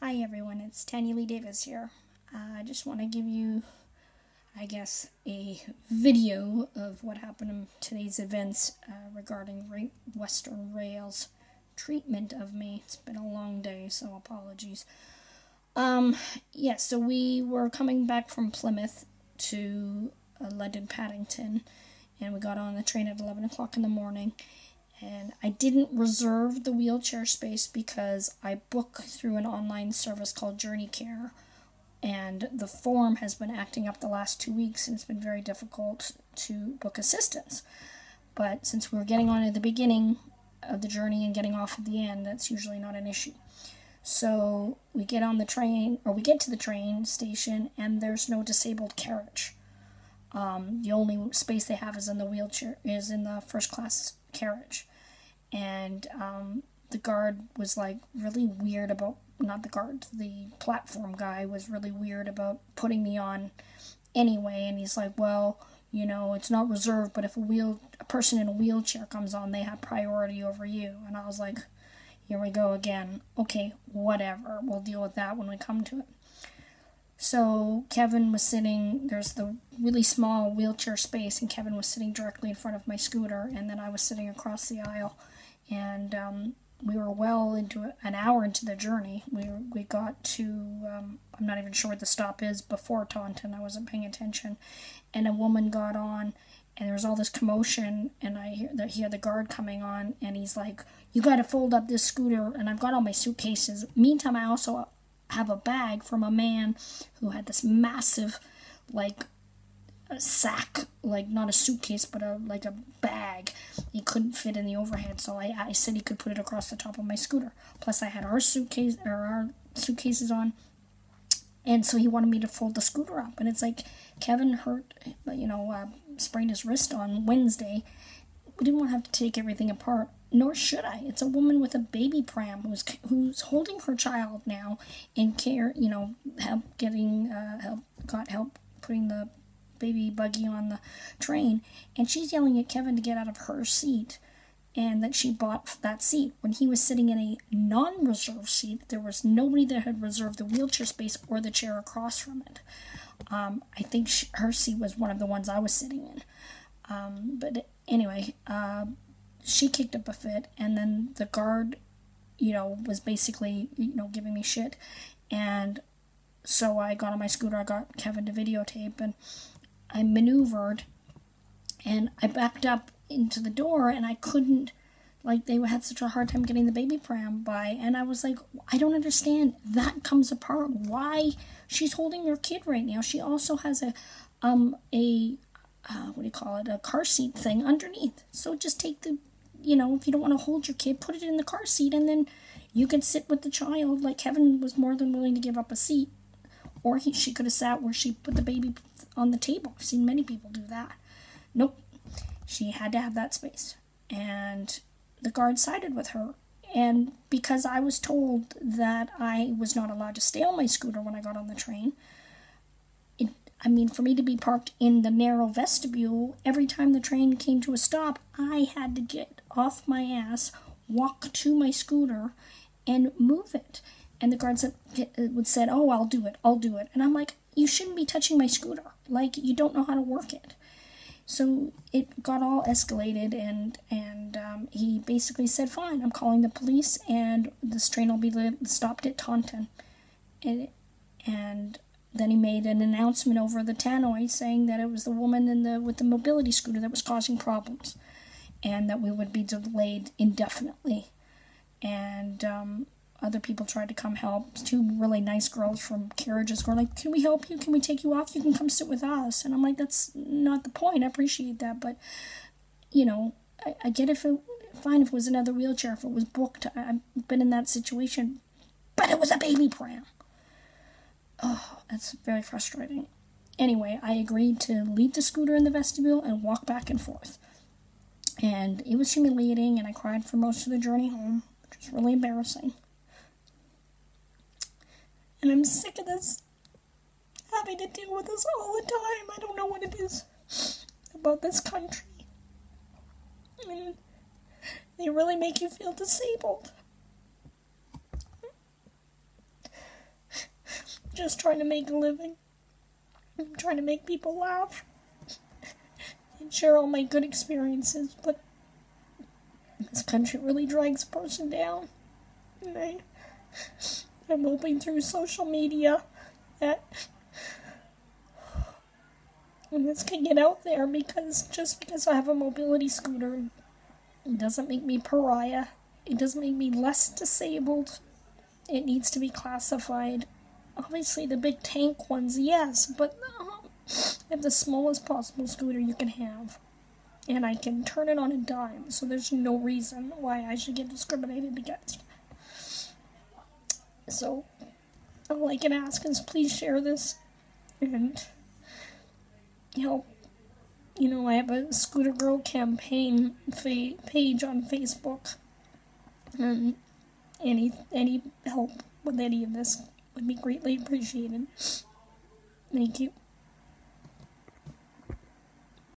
Hi everyone, it's Tanyalee Davis here. Uh, I just want to give you, I guess, a video of what happened in today's events uh, regarding Ra- Western Rail's treatment of me. It's been a long day, so apologies. Um, yes, yeah, so we were coming back from Plymouth to uh, London Paddington, and we got on the train at 11 o'clock in the morning and I didn't reserve the wheelchair space because I book through an online service called Journey Care, and the form has been acting up the last two weeks, and it's been very difficult to book assistance. But since we are getting on at the beginning of the journey and getting off at the end, that's usually not an issue. So we get on the train, or we get to the train station, and there's no disabled carriage. Um, the only space they have is in the wheelchair, is in the first class carriage. And um, the guard was like really weird about, not the guard, the platform guy was really weird about putting me on anyway. And he's like, well, you know, it's not reserved, but if a wheel, a person in a wheelchair comes on, they have priority over you. And I was like, here we go again. Okay, whatever. We'll deal with that when we come to it. So Kevin was sitting, there's the really small wheelchair space, and Kevin was sitting directly in front of my scooter, and then I was sitting across the aisle. And um, we were well into an hour into the journey. We, we got to, um, I'm not even sure what the stop is, before Taunton. I wasn't paying attention. And a woman got on, and there was all this commotion, and I hear the, hear the guard coming on, and he's like, You got to fold up this scooter, and I've got all my suitcases. Meantime, I also have a bag from a man who had this massive, like, sack, like not a suitcase, but a like a bag. He couldn't fit in the overhead, so I, I said he could put it across the top of my scooter. Plus, I had our suitcase or our suitcases on, and so he wanted me to fold the scooter up. And it's like Kevin hurt, you know, uh, sprained his wrist on Wednesday. We didn't want to have to take everything apart nor should I. It's a woman with a baby pram who's who's holding her child now in care. You know, help getting uh, help got help putting the baby buggy on the train, and she's yelling at Kevin to get out of her seat, and that she bought that seat when he was sitting in a non-reserved seat. There was nobody that had reserved the wheelchair space or the chair across from it. Um, I think she, her seat was one of the ones I was sitting in. Um, but anyway. Uh, she kicked up a fit, and then the guard, you know, was basically, you know, giving me shit. And so I got on my scooter, I got Kevin to videotape, and I maneuvered, and I backed up into the door, and I couldn't, like, they had such a hard time getting the baby pram by, and I was like, I don't understand. That comes apart. Why she's holding her kid right now? She also has a, um, a, uh, what do you call it, a car seat thing underneath. So just take the you know, if you don't want to hold your kid, put it in the car seat and then you can sit with the child. Like Kevin was more than willing to give up a seat. Or he, she could have sat where she put the baby on the table. I've seen many people do that. Nope. She had to have that space. And the guard sided with her. And because I was told that I was not allowed to stay on my scooter when I got on the train, it, I mean, for me to be parked in the narrow vestibule, every time the train came to a stop, I had to get off my ass, walk to my scooter, and move it. And the guard said, would said, "Oh, I'll do it. I'll do it." And I'm like, "You shouldn't be touching my scooter. Like you don't know how to work it." So it got all escalated, and and um, he basically said, "Fine, I'm calling the police, and this train will be stopped at Taunton." And and then he made an announcement over the tannoy saying that it was the woman in the with the mobility scooter that was causing problems, and that we would be delayed indefinitely. And um, other people tried to come help. Two really nice girls from carriages were like, "Can we help you? Can we take you off? You can come sit with us." And I'm like, "That's not the point. I appreciate that, but you know, I, I get if it fine if it was another wheelchair, if it was booked. I've been in that situation, but it was a baby pram." Oh, that's very frustrating. Anyway, I agreed to leave the scooter in the vestibule and walk back and forth. And it was humiliating, and I cried for most of the journey home, which was really embarrassing. And I'm sick of this, having to deal with this all the time. I don't know what it is about this country. I mean, they really make you feel disabled. just trying to make a living. I'm trying to make people laugh and share all my good experiences, but this country really drags a person down. And I, I'm hoping through social media that this can get out there because just because I have a mobility scooter it doesn't make me pariah. It doesn't make me less disabled. It needs to be classified. Obviously, the big tank ones, yes, but um, I have the smallest possible scooter you can have. And I can turn it on a dime, so there's no reason why I should get discriminated against. So, all I can ask is please share this and help. You know, I have a Scooter Girl campaign fa- page on Facebook, and any any help with any of this would be greatly appreciated. Thank you.